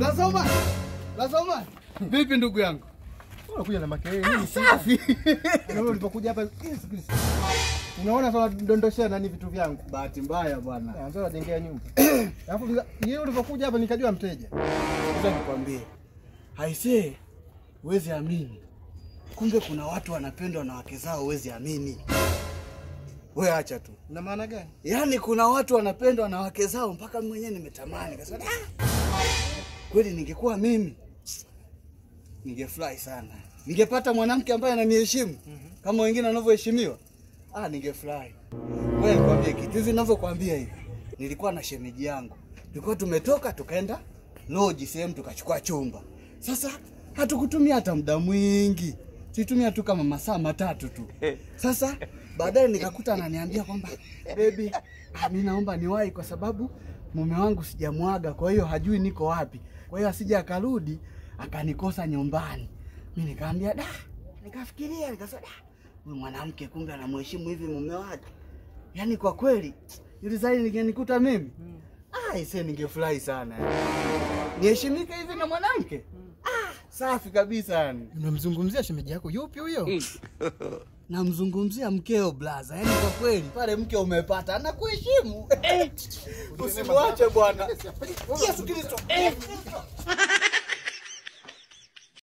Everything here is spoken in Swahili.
Lazoma. Lazoma. Vipi ndugu yangu? Unakuja na makelele nini? Safi. Na wewe ulipokuja hapa. Unaona sasa dondoshea nani vitu vyangu. Bahati mbaya bwana. Anza kujengea najengea nyumba. Alafu yeye ulipokuja hapa nikajua mteja. Sasa nikwambie. Haisee. Huwezi amini. Kumbe kuna watu wanapendwa na wake zao, huwezi amini. We acha tu. Na maana gani? Yaani kuna watu wanapendwa na wake zao mpaka mimi mwenyewe nimetamani. Kasema "Ah, kweli ningekuwa mimi ningefurahi sana. Ningepata mwanamke ambaye ananiheshimu kama wengine wanavyoheshimiwa. Ah, ningefurahi. Wewe nikwambie kitu hivi ninavyokuambia hivi. Nilikuwa na shemeji yangu. Tulikuwa tumetoka tukaenda loji sehemu tukachukua chumba. Sasa hatukutumia hata muda mwingi. Tulitumia tu kama masaa matatu tu. Sasa baadaye nikakuta ananiambia kwamba baby, ah, mimi naomba niwahi kwa sababu mume wangu sijamwaga, kwa hiyo hajui niko wapi. Kwa hiyo asije akarudi akanikosa nyumbani. Mimi nikaambia da, nikafikiria nikasema da, huyu mwanamke kumbe anamheshimu hivi mume wake. Yaani kwa kweli yule zaidi ningenikuta mimi. Ah, ise ningefurahi sana. Niheshimike hivi na mwanamke. Ah, safi kabisa yani. Unamzungumzia shemeji yako yupi huyo? Namzungumzia mkeo blaza, Yani kwa kweli pale mke umepata anakuheshimu. Usimwache bwana. Yesu Kristo.